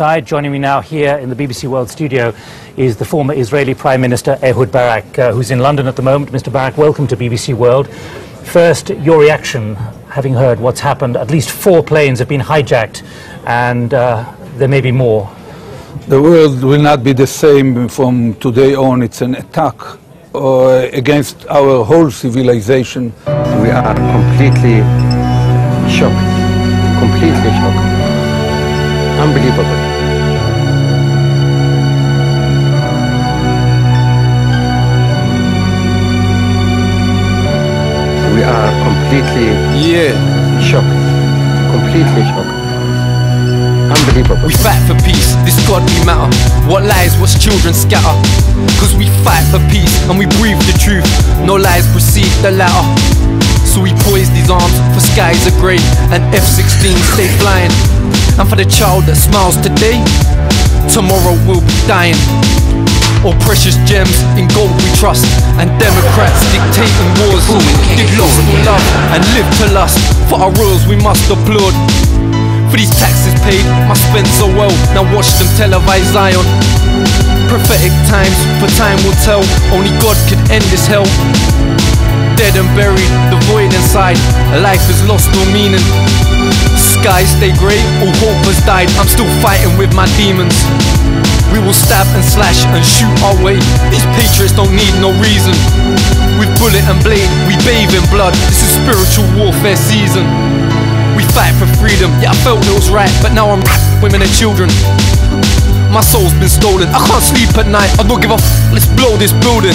outside. Joining me now here in the BBC World studio is the former Israeli Prime Minister Ehud Barak, uh, who's in London at the moment. Mr. Barak, welcome to BBC World. First, your reaction, having heard what's happened. At least four planes have been hijacked, and uh, there may be more. The world will not be the same from today on. It's an attack uh, against our whole civilization. We are completely shocked. Completely shocked. Unbelievable. Completely Yeah, shocked. Completely shocked. Unbelievable. we fight for peace, this godly matter. What lies, what's children scatter? Cause we fight for peace and we breathe the truth. No lies precede the latter. So we poise these arms for skies are grey and F-16 stay flying. And for the child that smiles today, tomorrow will be dying. All precious gems in gold we trust And democrats dictating wars Did lost. For love and live to lust. For our rules we must applaud. For these taxes paid must spend so well. Now watch them televise Zion. Prophetic times, for time will tell. Only God could end this hell. Dead and buried, the void inside. Life has lost no meaning. Skies stay grey, all hope has died. I'm still fighting with my demons we will stab and slash and shoot our way. These patriots don't need no reason. With bullet and blade, we bathe in blood. This is spiritual warfare season. We fight for freedom. Yeah, I felt it was right, but now I'm women and children. My soul's been stolen. I can't sleep at night. I don't give a f. Let's blow this building.